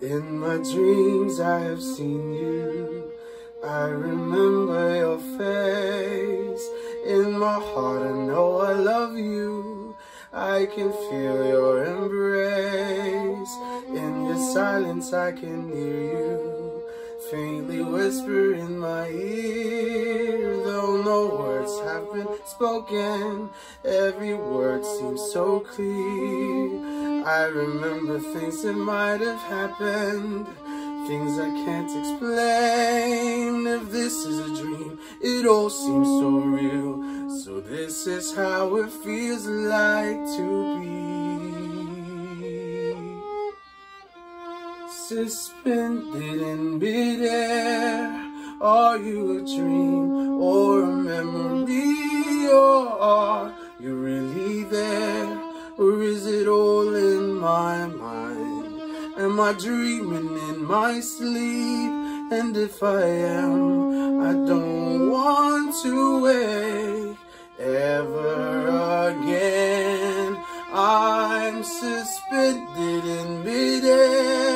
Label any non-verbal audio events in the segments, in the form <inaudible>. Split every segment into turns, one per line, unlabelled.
my dreams I have seen you. I remember your face. In my heart I know I love you. I can feel your embrace. In your silence I can hear you. Faintly whisper in my ear. Though no words have been spoken, every word seems so clear. I remember things that might have happened, things I can't explain. If this is a dream, it all seems so real. So this is how it feels like to be. Suspended in midair, are you a dream or Or is it all in my mind? Am I dreaming in my sleep? And if I am, I don't want to wake ever again. I'm suspended in midair.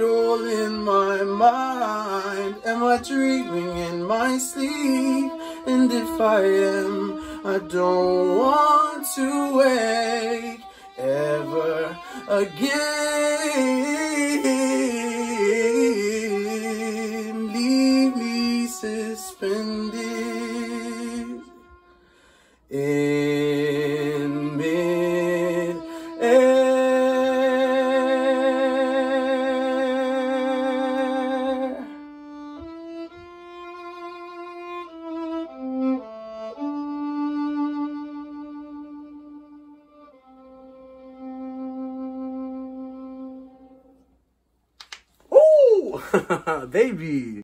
It all in my mind? Am I dreaming in my sleep? And if I am, I don't want to wake ever again. Leave me suspended in <laughs>
baby.